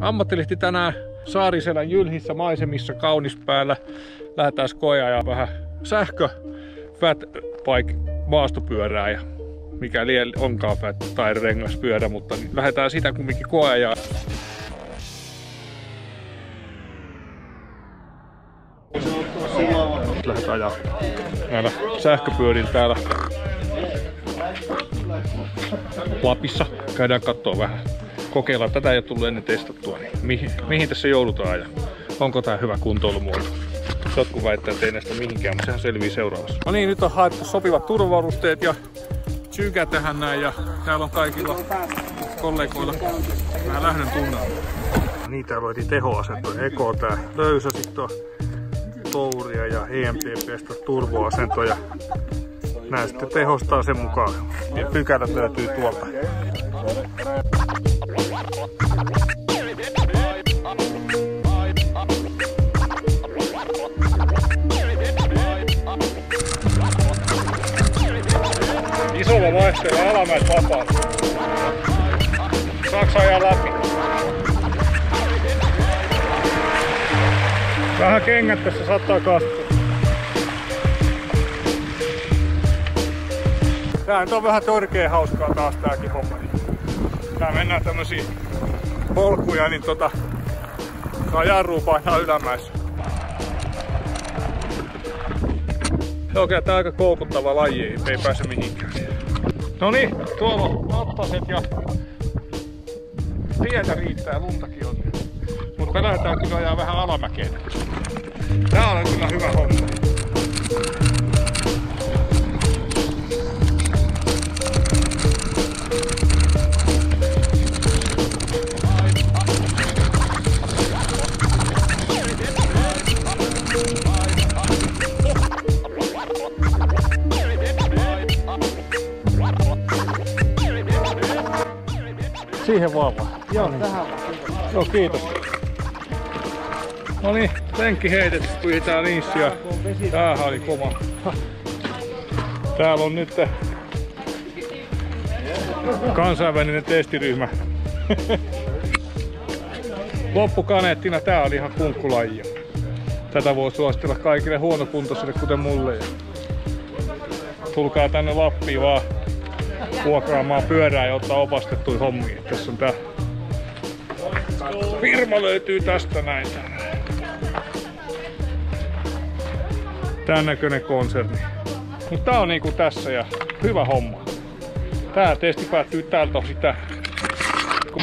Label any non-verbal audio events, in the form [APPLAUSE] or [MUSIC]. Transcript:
Ammattilehti tänään Saariselän jylhissä maisemissa kaunis päällä. Lähdetään ja vähän sähkö fat bike maastopyörää ja mikä liian onkaan fat tai rengaspyörä, mutta niin lähdetään sitä kumminkin koeajaa. Lähdetään ajaa näillä sähköpyörillä täällä Lapissa. Käydään katsoa vähän. Kokeillaan. Tätä ei ole tullut ennen testattua. Niin mihin, mihin tässä joudutaan ja onko tää hyvä kuntoilumuoto? Jotkut väittää, että ei näistä mihinkään, mutta sehän selvii seuraavassa. No niin, nyt on haettu sopivat turvarusteet ja tsyykä tähän näin ja täällä on kaikilla kollegoilla vähän lähdön tunnelma. Niin, täällä oli tehoasento. Eko tää löysä, sitten on touria ja EMTPstä turvoasentoja. Nää sitten tehostaa sen mukaan. Ja pykälät löytyy tuolta. Isolla vaihteella alamäet vapaat. Saaks ajaa läpi? Vähän kengät tässä saattaa kastua. Tää nyt on vähän törkeä hauskaa taas tääkin homma. Tää mennään tämmösiä polkuja, niin tota... Saa jarruu painaa ylämäessä. On kyllä tää aika koukuttava laji, ei pääse mihinkään. No niin, tuolla on nattaset ja tietä riittää, luntakin on. Mutta lähdetään kyllä ajaa vähän alamäkeen. Tää on kyllä hyvä homma. Siihen vaan vaan. Joo, niin. tähän Joo, kiitos. No niin, lenkki heitetty, pyyhitään linssia. Tämähän oli kova. Täällä on nyt kansainvälinen testiryhmä. [LAUGHS] Loppukaneettina tää oli ihan kunkkulaji. Tätä voi suositella kaikille huonokuntoisille, kuten mulle. Tulkaa tänne Lappiin vaan vuokraamaan pyörää ja ottaa opastettuja hommia. Tässä on tää firma löytyy tästä näin. Tän näköinen konserni. Mutta tää on niinku tässä ja hyvä homma. Tää testi päättyy täältä sitä. Kun